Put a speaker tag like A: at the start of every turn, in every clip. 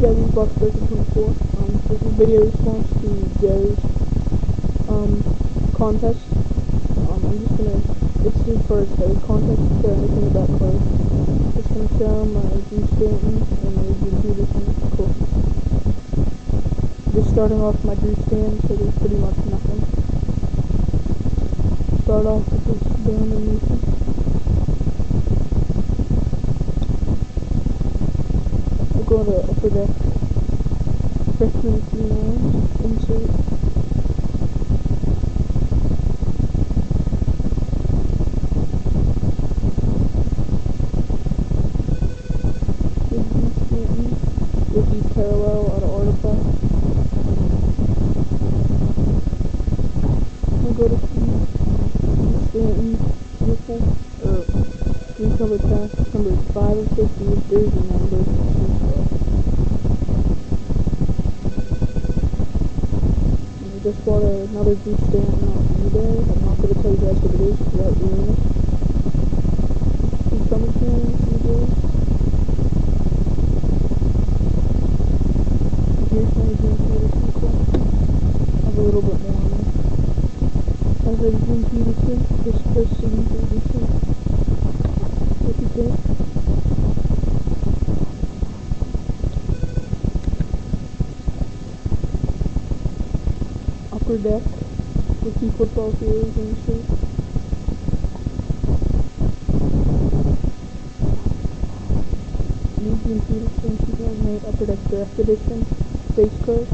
A: Debbie boxbreaker 24. Um, this is video response to Joe's um, contest. Um, I'm just gonna, it's his birthday contest for anything about clothes. Just gonna show my Drew Stanton and my Adrian Peterson. Cool. Just starting off my Drew stand, so there's pretty much nothing. Start off with this down animation. Go to upper deck. Freshman females, insert. Disney Stanton, Parallel. We'll go to Stanton, Ripple, or three cover pass, number 5 of 50 with jersey number. Just bought another Drew Stanton on eBay. I'm not going to tell you guys what it is without doing it. Two summer cans, eBay. Here's my Adrian Peterson collection. I have a little bit more on there. I have Adrian Peterson, this person, Peterson. What you think? Upper deck, rookie football heroes insert. Adrian Peterson, 2008 Upper Deck Draft Edition, base card.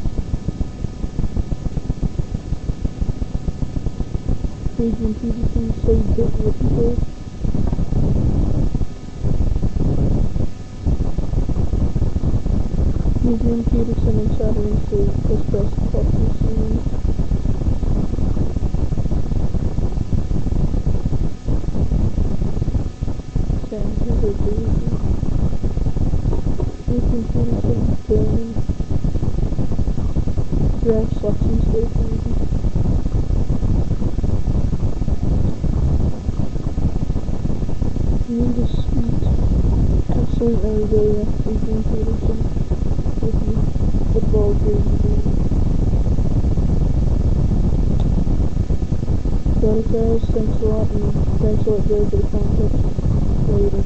A: Adrian Peterson, saved it rookie. Adrian Peterson and Saturday State, Best, Club Series. Sam, here's a jersey. Adrian Peterson, Bowman. Draft selection station. Need a sweet, absolute memorabilia, Adrian Peterson, with the football jersey. Got it guys, thanks a lot, and thanks a lot Joe for the contest. Later.